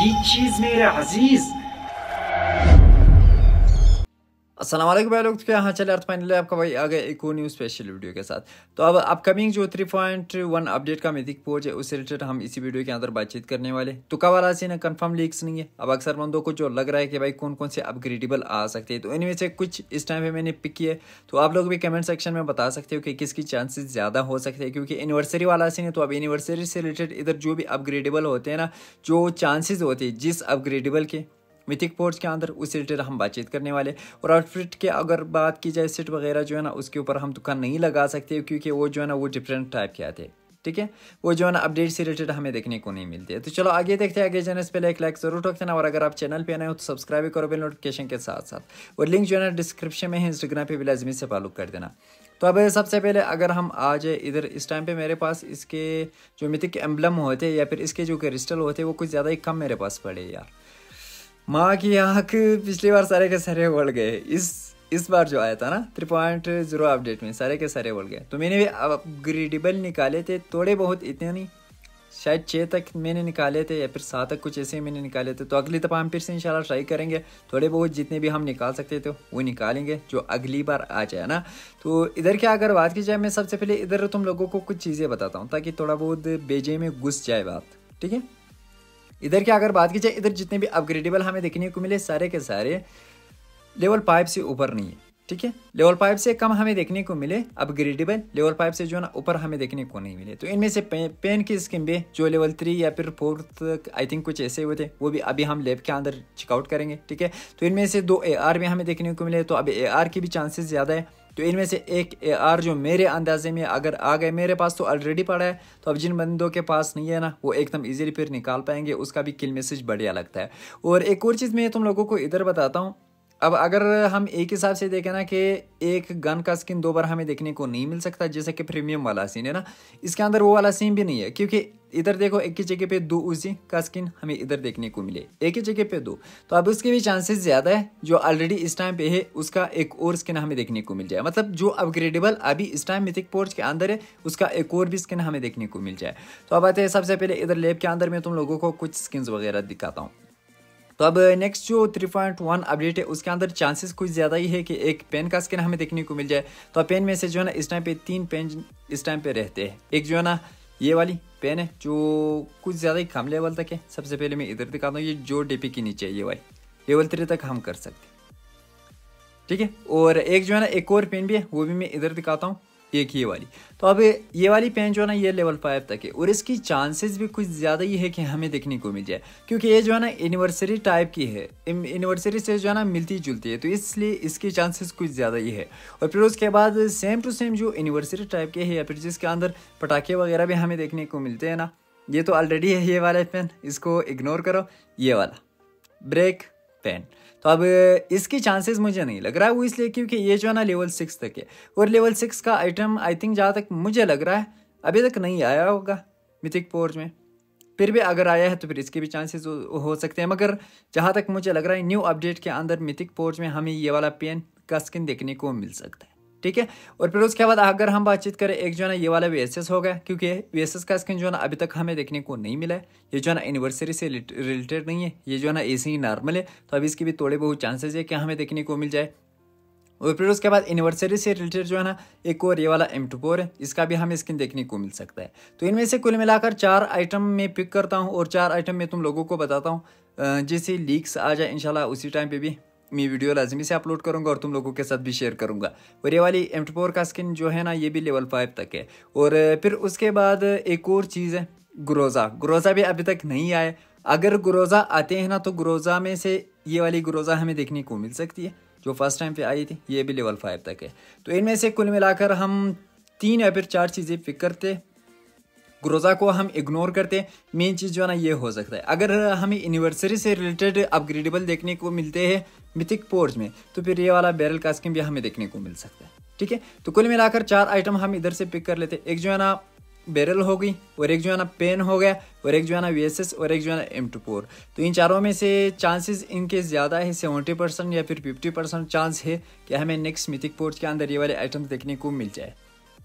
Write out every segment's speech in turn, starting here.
यही चीज़ मेरे अज़ीज़ असलम भाई लोग। क्या हाँ चले अर्थ फाइनली आपका भाई आ गया एक न्यू स्पेशल वीडियो के साथ। तो अब अपकमिंग जो 3.1 अपडेट का मिथिक पोज है, उससे रिलेटेड हम इसी वीडियो के अंदर बातचीत करने वाले तो का वाला सीन? कन्फर्म लीक्स नहीं है। अब अक्सर बंदों को जो लग रहा है कि भाई कौन कौन से अपग्रेडेबल आ सकते हैं। तो इनमें से कुछ इस टाइम पर मैंने पिक किए तो आप लोग भी कमेंट सेक्शन में बता सकते हो कि किसकी चांसेस ज़्यादा हो सकते हैं। क्योंकि एनिवर्सरी वाला सीन है तो अब एनिवर्सरी से रिलेटेड इधर जो भी अपग्रेडेबल होते हैं ना, जो चांसेज होते हैं जिस अपग्रेडेबल के मिथिक पोर्ट्स के अंदर उस रिलेटेड हम बातचीत करने वाले और आउटफिट के अगर बात की जाए सेट वगैरह जो है ना, उसके ऊपर हम दुकान नहीं लगा सकते, क्योंकि वो जो है ना, वो डिफरेंट टाइप के आते ठीक है? वो जो है ना अपडेट से रिलेटेड हमें देखने को नहीं मिलती। तो चलो, आगे देखते हैं, आगे जाने से पहले एक लाइक ज़रूर रखते देना और अगर आप चैनल पे नए हो तो सब्सक्राइब करो बिल नोटिफिकेशन के साथ साथ और लिंक जो है ना डिस्क्रिप्शन में है इंस्टाग्राम पे भी लाजमी से फॉलो कर देना। तो अब सबसे पहले अगर हम आ जाए इधर, इस टाइम पे मेरे पास इसके जो मिथिक एम्बलम होते या फिर इसके जो क्रिस्टल होते वो कुछ ज़्यादा ही कम मेरे पास पड़े यार। माँ की आँख पिछली बार सारे के सारे बढ़ गए। इस इस बार जो आया था ना थ्री पॉइंट ज़ीरो अपडेट में सारे के सारे बढ़ गए। तो मैंने भी अपग्रेडेबल निकाले थे, थोड़े बहुत इतने नहीं, शायद छः तक मैंने निकाले थे या फिर सात तक कुछ ऐसे मैंने निकाले थे। तो अगली दफ़ा हम फिर से इंशाल्लाह ट्राई करेंगे। थोड़े बहुत जितने भी हम निकाल सकते थे, वो निकालेंगे, जो अगली बार आ जाए ना। तो इधर क्या अगर बात की जाए, मैं सबसे पहले इधर तुम लोगों को कुछ चीज़ें बताता हूँ, ताकि थोड़ा बहुत बेजे में घुस जाए बात, ठीक है? इधर की अगर बात की जाए, इधर जितने भी अपग्रेडेबल हमें देखने को मिले, सारे के सारे लेवल पाइप से ऊपर नहीं है, ठीक है? लेवल पाइप से कम हमें देखने को मिले अपग्रेडेबल लेवल पाइप से जो है ना, ऊपर हमें देखने को नहीं मिले। तो इनमें से पेन की स्किन भी, जो लेवल थ्री या फिर फोर्थ आई थिंक कुछ ऐसे हुए थे, वो भी अभी हम लेब के अंदर चेकआउट करेंगे, ठीक है? तो इनमें से दो ए आर भी हमें देखने को मिले तो अभी ए आर की भी चांसेस ज़्यादा है। तो इनमें से एक ए आर जो मेरे अंदाजे में अगर आ गए, मेरे पास तो ऑलरेडी पड़ा है। तो अब जिन बंदों के पास नहीं है ना, वो एकदम इजीली फिर निकाल पाएँगे, उसका भी किल मैसेज बढ़िया लगता है। और एक और चीज़ मैं तुम लोगों को इधर बताता हूँ। अब अगर हम एक हिसाब से देखें ना कि एक गन का स्किन दो बार हमें देखने को नहीं मिल सकता, जैसे कि प्रीमियम वाला सीन है ना, इसके अंदर वो वाला सीन भी नहीं है, क्योंकि इधर देखो, एक ही जगह पे दो उसी का स्किन हमें इधर देखने को मिले। एक ही जगह पे दो। तो अब उसके भी चांसेस ज़्यादा है, जो ऑलरेडी इस टाइम पे है, उसका एक और स्किन हमें देखने को मिल जाए। मतलब जो अपग्रेडेबल अभी इस टाइम मिथिक पोर्च के अंदर है, उसका एक और भी स्किन हमें देखने को मिल जाए। तो अब आते हैं सबसे पहले इधर लेब के अंदर में तुम लोगों को कुछ स्किन वगैरह दिखाता हूँ। तो अब नेक्स्ट जो 3.1 अपडेट है, उसके अंदर चांसेस कुछ ज़्यादा ही है कि एक पेन का स्किन हमें देखने को मिल जाए। तो पेन में से जो है ना, इस टाइम पे तीन पेन इस टाइम पे रहते हैं। एक जो है ना ये वाली पेन है, जो कुछ ज़्यादा ही कम लेवल तक है। सबसे पहले मैं इधर दिखाता हूँ, ये जो डीपी के नीचे है, ये वाली। लेवल थ्री तक हम कर सकते ठीक है? और एक जो है ना, एक और पेन भी है, वो भी मैं इधर दिखाता हूँ। एक ये वाली। तो अब ये वाली पेन जो है ना, ये लेवल फाइव तक है। और इसकी चांसेस भी कुछ ज़्यादा ही है कि हमें देखने को मिल जाए। क्योंकि ये जो है ना यूनिवर्सरी टाइप की है। यूनिवर्सरी से जो है ना, मिलती जुलती है। तो इसलिए इसकी चांसेस कुछ ज़्यादा ही है। और फिर उसके बाद सेम टू सेम जो यूनिवर्सरी टाइप के है, या फिर जिसके अंदर पटाखे वगैरह भी हमें देखने को मिलते हैं ना, ये तो ऑलरेडी है ये वाला पेन इसको इग्नोर करो, ये वाला। ब्रेक पेन तो अब इसकी चांसेस मुझे नहीं लग रहा है, वो इसलिए क्योंकि ये जो है ना लेवल सिक्स तक है। और लेवल सिक्स का आइटम आई थिंक जहाँ तक मुझे लग रहा है, अभी तक नहीं आया होगा मिथिक पोर्ज में। फिर भी अगर आया है तो फिर इसके भी चांसेस हो सकते हैं, मगर जहाँ तक मुझे लग रहा है न्यू अपडेट के अंदर मिथिक पोर्ज में हमें ये वाला पेन का स्किन देखने को मिल सकता है। ठीक है? और फिर उसके बाद अगर हम बातचीत करें, एक जो है ना, ये वाला वी हो गया, क्योंकि वीएसएस का स्किन जो है ना, अभी तक हमें देखने को नहीं मिला है। ये जो है ना एनिवर्सरी से रिलेटेड नहीं है। ये जो है ना ऐसे ही नॉर्मल है। तो अभी इसकी भी थोड़े बहुत चांसेस है कि हमें देखने को मिल जाए। और फिर उसके बाद एनिवर्सरी से रिलेटेड जो है ना, एक और ये वाला एम टू है। इसका भी हमें स्किन देखने को मिल सकता है। तो इनमें से कुल मिलाकर चार आइटम में पिक करता हूँ और चार आइटम में तुम लोगों को बताता हूँ। जैसे लीक्स आ जाए, इंशाल्लाह उसी टाइम पे भी। मैं वीडियो लाजमी से अपलोड करूँगा और तुम लोगों के साथ भी शेयर करूँगा। और ये वाली एम का स्किन जो है ना, ये भी लेवल फाइव तक है। और, फिर उसके बाद एक और चीज़ है ग्रोज़ा ग्रोज़ा भी अभी तक नहीं आए अगर ग्रोज़ा आते हैं ना तो ग्रोज़ा में से ये वाली ग्रोज़ा हमें देखने को मिल सकती है, जो फ़र्स्ट टाइम पे आई थी, ये भी लेवल फाइव तक है। तो इनमें से कुल मिलाकर हम तीन या फिर चार चीज़ें पिक करते ग्रोजा को हम इग्नोर करते हैं। मेन चीज़ जो है ना, ये हो सकता है। अगर हमें यूनिवर्सरी से रिलेटेड अपग्रेडेबल देखने को मिलते हैं मिथिक पोर्ज में तो फिर ये वाला बैरल का भी हमें देखने को मिल सकता है। ठीक है? तो कुल मिलाकर चार आइटम हम इधर से पिक कर लेते हैं। एक जो है ना बैरल हो गई, और एक जो है ना पेन हो गया, और एक जो है ना वीएसएस और एक जो है ना एम टू फोर तो इन चारों में से चांसेस इनके ज़्यादा है सेवेंटी परसेंट या फिर फिफ्टी परसेंट चांस है कि हमें नेक्स्ट मिथिक पोर्ट के अंदर ये वाले आइटम्स देखने को मिल जाए।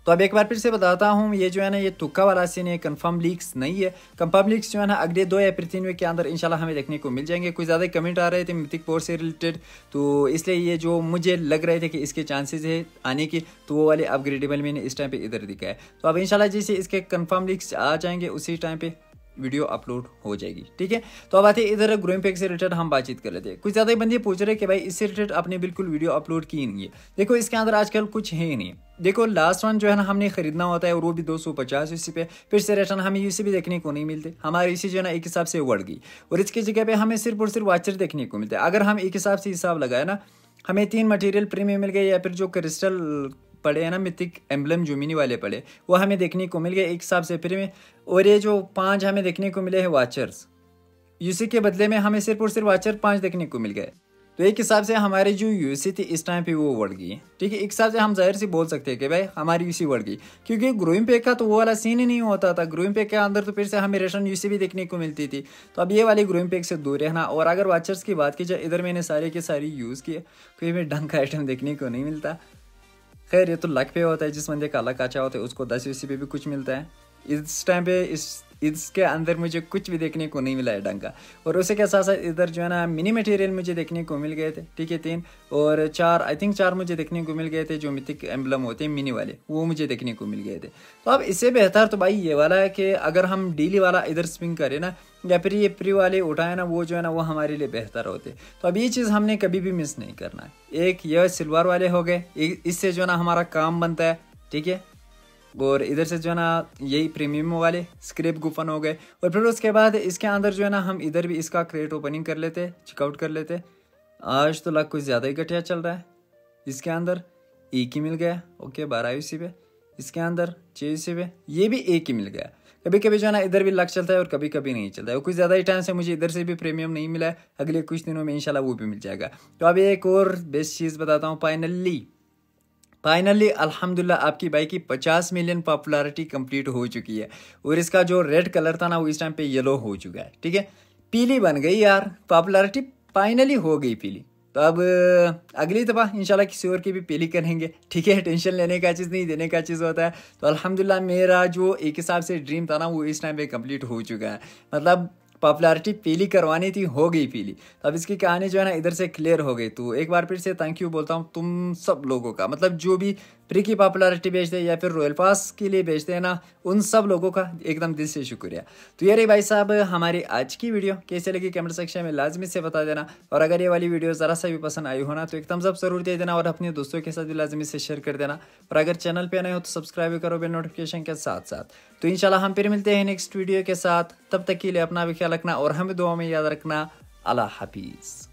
तो अब एक बार फिर से बताता हूँ, ये जो है ना, ये तुक्का वाला सीन है कंफर्म लीक्स नहीं है। कंफर्म लीक्स जो है ना, अगले दो या फिर तीन वीक के अंदर इंशाल्लाह हमें देखने को मिल जाएँगे। कुछ ज़्यादा कमेंट आ रहे थे मिथिक पोर से रिलेटेड तो इसलिए ये जो मुझे लग रहे थे कि इसके चांसेज है आने की तो वो वाले अपग्रेडेबल मैंने इस टाइम पर इधर दिखा है तो अब इनशाला जैसे इसके कन्फर्म लीक्स आ जाएँगे, उसी टाइम पे वीडियो अपलोड हो जाएगी। ठीक है? तो अब आते हैं इधर ग्रोइंग पैक से रिलेटेड हम बातचीत कर लेते हैं। कुछ ज़्यादा ही बंदे पूछ रहे हैं कि भाई इससे रिलेटेड आपने बिल्कुल वीडियो अपलोड की नहीं है। देखो, इसके अंदर आजकल कुछ है ही नहीं। देखो लास्ट वन जो है ना हमने खरीदना होता है और वो भी दो सौ पचास यूसी पे। फिर से रिटर्न हमें यूसी भी देखने को नहीं मिलते। हमारे यूसी जो है ना एक हिसाब से बढ़ गई। और इसकी जगह पे हमें सिर्फ़ और सिर्फ़ वाचर देखने को मिलते अगर हम एक हिसाब से हिसाब लगाए ना, हमें तीन मटेरियल प्रीमियम मिल गए या फिर जो क्रिस्टल पड़े हैं ना मिथिक एम्बलम जुमिनी वाले पड़े, वो हमें देखने को मिल गए एक हिसाब से। फिर में और ये जो पाँच हमें देखने को मिले हैं वाचर्स यूसी के बदले में हमें सिर्फ़ और सिर्फ़ वाचर पाँच देखने को मिल गए। तो एक हिसाब से हमारी जो यूसी थी, इस टाइम पे वो बढ़ गई। ठीक है, एक हिसाब से हम ज़ाहिर से बोल सकते हैं कि भाई हमारी यूसी बढ़ गई। क्योंकि ग्रोइंग पे का तो वो वाला सीन ही नहीं होता था। ग्रोइंग पे के अंदर तो फिर से हमें रेशन यूसी भी देखने को मिलती थी। तो अब ये वाली ग्रोइंग पैक से दूर रहना। और अगर वाचर्स की बात की जाए, इधर मैंने सारे के सारी यूज़ किए कोई भी ढंग का आइटम देखने को नहीं मिलता। खैर, ये तो लक पे होता है, जिस बंदे का अलग काचा होता है, उसको दस यूसी पे भी कुछ मिलता है। इस टाइम पे, इस, इसके अंदर मुझे कुछ भी देखने को नहीं मिला है ढंग का। और उसी के साथ साथ इधर जो है ना मिनी मटेरियल मुझे देखने को मिल गए थे, ठीक है, तीन। और चार आई थिंक चार मुझे देखने को मिल गए थे, जो मिथिक एम्बलम होते हैं मिनी वाले, वो मुझे देखने को मिल गए थे। तो अब इससे बेहतर तो भाई ये वाला है कि अगर हम डेली वाला इधर स्पिंग करें ना या फिर ये प्री वाले उठाए ना, वो जो है ना, वो हमारे लिए बेहतर होते। तो अब ये चीज़ हमने कभी भी मिस नहीं करना है। एक, ये सिल्वर वाले हो गए। इससे जो है ना, हमारा काम बनता है। ठीक है? और इधर से जो है ना, यही प्रीमियम वाले स्क्रेप गुफन हो गए। और फिर उसके बाद इसके अंदर जो है ना, हम इधर भी इसका क्रेट ओपनिंग कर लेते चेकआउट कर लेते। आज तो लग कुछ ज़्यादा ही घटिया चल रहा है। इसके अंदर एक ही मिल गया। ओके, बारह यूसी पे। इसके अंदर छः यूसी पे। ये भी एक ही मिल गया। कभी कभी जो है ना, इधर भी लग चलता है और कभी कभी नहीं चलता है। कुछ ज़्यादा ही टाइम से मुझे इधर से भी प्रीमियम नहीं मिला है। अगले कुछ दिनों में इंशाल्लाह वो भी मिल जाएगा। तो अभी एक और बेस्ट चीज़ बताता हूँ फाइनली फाइनली अल्हम्दुलिल्लाह आपकी बाइक की 50 मिलियन पॉपुलैरिटी कंप्लीट हो चुकी है। और इसका जो रेड कलर था ना, वो इस टाइम पे येलो हो चुका है। ठीक है? पीली बन गई यार पॉपुलैरिटी फाइनली हो गई पीली। तो अब अगली दफ़ा इंशाल्लाह किसी और की भी पेली करेंगे। ठीक है, टेंशन लेने का चीज़ नहीं, देने का चीज़ होता है। तो अल्हम्दुलिल्लाह मेरा जो एक हिसाब से ड्रीम था ना, वो इस टाइम पे कंप्लीट हो चुका है। मतलब पॉपुलैरिटी पीली करवानी थी हो गई पीली। अब इसकी कहानी जो है ना, इधर से क्लियर हो गई। तो एक बार फिर से थैंक यू बोलता हूँ, तुम सब लोगों का। मतलब जो भी प्री की पॉपुलैरिटी बेचते हैं या फिर रॉयल पास के लिए बेचते हैं ना, उन सब लोगों का एकदम दिल से शुक्रिया। तो ये रही भाई साहब, हमारी आज की वीडियो कैसे लगी कमेंट सेक्शन में लाजमी से बता देना। और अगर ये वाली वीडियो ज़रा सा भी पसंद आई हो ना तो एक अप ज़रूर दे देना और अपने दोस्तों के साथ भी लाजमी से शेयर कर देना। और अगर चैनल पर नए हो तो सब्सक्राइब करो बेल नोटिफिकेशन के साथ साथ तो इनशाला हम फिर मिलते हैं नेक्स्ट वीडियो के साथ। तब तक के लिए अपना भी ख्याल रखना और हमें दुआ में याद रखना। अल्लाह हाफिज़।